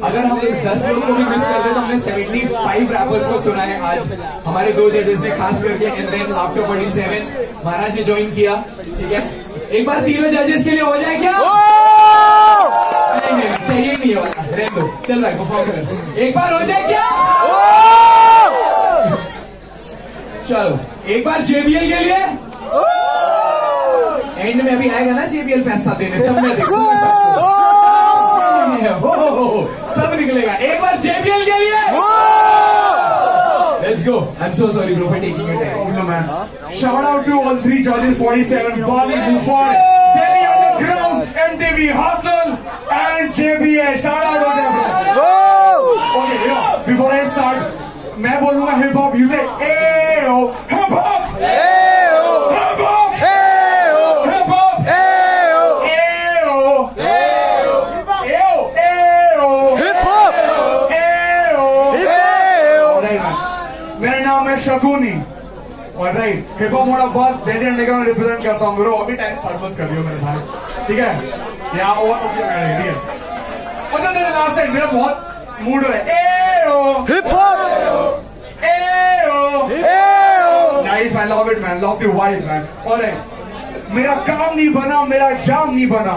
अगर हम इस दस लोग को भी मिस कर दे तो हमने 75 रैपर्स को सुना है आज। हमारे दो जजेस ने खास करके एंड देन आफ्टर 47 महाराज ने ज्वाइन किया। ठीक है? एक बार तीनों जजेस के लिए हो जाए क्या? नहीं नहीं चाहिए नहीं है। वाला रहने दो चल रहा है परफॉर्म कर। एक बार हो जाए क्या? चलो एक बार जेबीएल के लिए। एंड में अभी आएगा ना जेबीएल पैसा देने तब मैं हो, हो, हो, हो, सब निकलेगा एक बार जेबीएल के लिए Let's go. I'm so sorry, bro, for taking your time. No, man. Shout out to all three judges, 47, Bali, Buffon, Delhi Underground, MTV, Hustle, and JBA. Shout out to them. bro. Okay, you know, before I start, मैं बोलूँगा hip hop you say ayo hip hop hip Shakuni और right hip hop मोड़ा बस Delhi underground represent करता हूँ। Bro अभी time start मत कर दियो मेरे भाई। ठीक है? या और ठीक है? और तो लास्ट टाइम मेरा बहुत मूड है। Ayo. Ayo. Nice man love it man love the vibe man और मेरा काम नहीं बना मेरा जाम नहीं बना।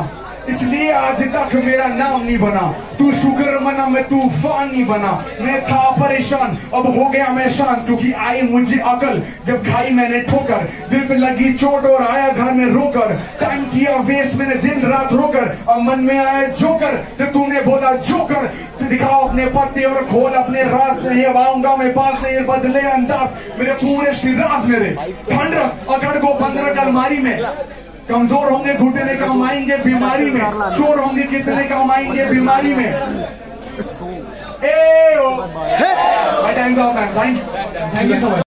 इसलिए आज तक मेरा नाम नहीं बना। तू शुक्र मना, मैं तूफ़ान नहीं बना। मैं था परेशान, अब हो गया मैं शांत, क्योंकि आई मुझे अकल। जब खाई मैंने ठोकर, दिल पे लगी चोट और आया घर में रोकर। टाइम किया वेस्ट मैंने दिन रात रोकर। अब मन में आया जोकर जब तूने बोला जोकर। तो दिखाओ अपने पत्ते और खोल अपने राज नहीं अब आऊँगा मैं पास नहीं बदले अंदाज। मेरे पूरे शिराज मेरे। ठंड अकड़ को बंद रख अलमारी में। कमज़ोर होंगे घुटने कमाएँगे बीमारी में। चोर होंगे कितने कमाएँगे बीमारी में। Ayo. Thank you so much.